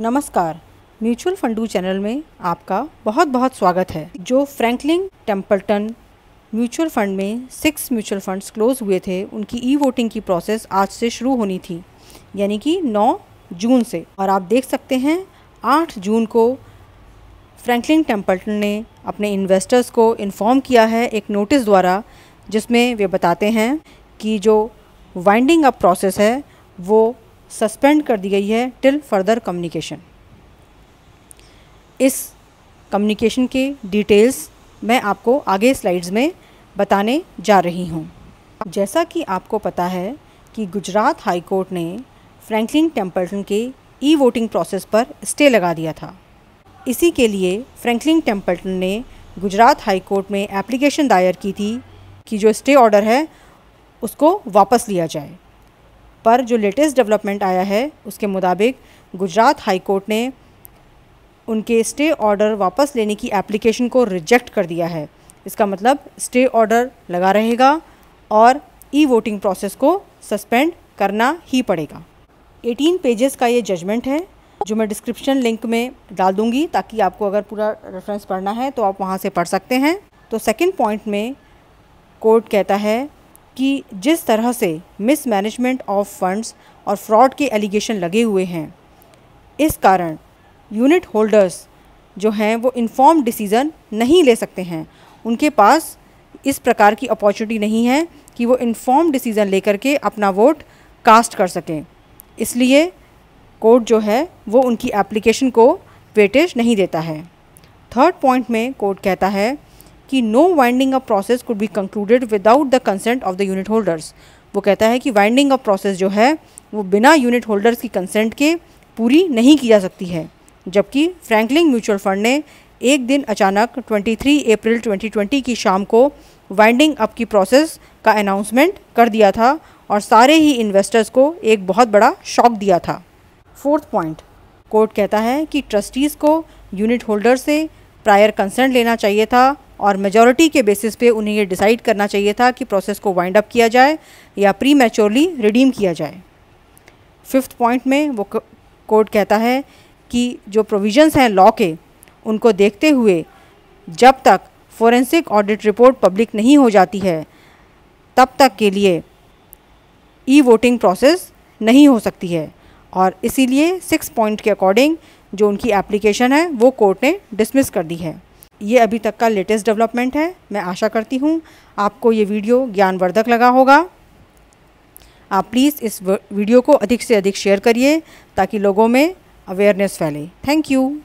नमस्कार। Mutual फंडू channel में आपका बहुत बहुत स्वागत है। जो फ्रैंकलिन टेम्पल्टन म्यूचुअल फंड में सिक्स म्यूचुअल फंड्स क्लोज हुए थे, उनकी ई वोटिंग की प्रोसेस आज से शुरू होनी थी, यानी कि 9 जून से। और आप देख सकते हैं 8 जून को फ्रैंकलिन टेम्पल्टन ने अपने इन्वेस्टर्स को इन्फॉर्म किया है एक नोटिस द्वारा, जिसमें वे बताते हैं कि जो वाइंडिंग अप प्रोसेस है, वो सस्पेंड कर दी गई है टिल फर्दर कम्युनिकेशन इस कम्युनिकेशन के डिटेल्स मैं आपको आगे स्लाइड्स में बताने जा रही हूँ। जैसा कि आपको पता है कि गुजरात हाई कोर्ट ने फ्रैंकलिन टेम्पल्टन के ई वोटिंग प्रोसेस पर स्टे लगा दिया था। इसी के लिए फ्रैंकलिन टेम्पल्टन ने गुजरात हाई कोर्ट में एप्लीकेशन दायर की थी कि जो स्टे ऑर्डर है, उसको वापस लिया जाए। पर जो लेटेस्ट डेवलपमेंट आया है, उसके मुताबिक गुजरात हाई कोर्ट ने उनके स्टे ऑर्डर वापस लेने की एप्लीकेशन को रिजेक्ट कर दिया है। इसका मतलब स्टे ऑर्डर लगा रहेगा और ई वोटिंग प्रोसेस को सस्पेंड करना ही पड़ेगा। 18 पेजेस का ये जजमेंट है, जो मैं डिस्क्रिप्शन लिंक में डाल दूँगी ताकि आपको अगर पूरा रेफरेंस पढ़ना है तो आप वहाँ से पढ़ सकते हैं। तो सेकंड पॉइंट में कोर्ट कहता है कि जिस तरह से मिसमैनेजमेंट ऑफ़ फंड्स और फ्रॉड के एलिगेशन लगे हुए हैं, इस कारण यूनिट होल्डर्स जो हैं वो इन्फॉर्म डिसीज़न नहीं ले सकते हैं। उनके पास इस प्रकार की अपॉर्चुनिटी नहीं है कि वो इन्फॉर्म डिसीज़न लेकर के अपना वोट कास्ट कर सकें। इसलिए कोर्ट जो है वो उनकी एप्लीकेशन को वेटेज नहीं देता है। थर्ड पॉइंट में कोर्ट कहता है कि no winding up process could be concluded without the consent of the unit holders वो कहता है कि वाइंडिंग अप प्रोसेस जो है, वो बिना यूनिट होल्डर्स की कंसेंट के पूरी नहीं की जा सकती है। जबकि फ्रैंकलिंग म्यूचुअल फंड ने एक दिन अचानक 23 अप्रैल 2020 की शाम को वाइंडिंग अप की प्रोसेस का अनाउंसमेंट कर दिया था और सारे ही इन्वेस्टर्स को एक बहुत बड़ा शॉक दिया था। फोर्थ पॉइंट कोर्ट कहता है कि ट्रस्टीज़ को यूनिट होल्डर से प्रायर कंसेंट लेना चाहिए था और मेजॉरिटी के बेसिस पे उन्हें ये डिसाइड करना चाहिए था कि प्रोसेस को वाइंड अप किया जाए या प्री मैच्योरली रिडीम किया जाए। फिफ्थ पॉइंट में वो कोर्ट कहता है कि जो प्रोविजंस हैं लॉ के, उनको देखते हुए जब तक फोरेंसिक ऑडिट रिपोर्ट पब्लिक नहीं हो जाती है, तब तक के लिए ई वोटिंग प्रोसेस नहीं हो सकती है। और इसीलिए सिक्स पॉइंट के अकॉर्डिंग जो उनकी एप्लीकेशन है, वो कोर्ट ने डिसमिस कर दी है। ये अभी तक का लेटेस्ट डेवलपमेंट है। मैं आशा करती हूँ आपको ये वीडियो ज्ञानवर्धक लगा होगा। आप प्लीज़ इस वीडियो को अधिक से अधिक शेयर करिए ताकि लोगों में अवेयरनेस फैले। Thank you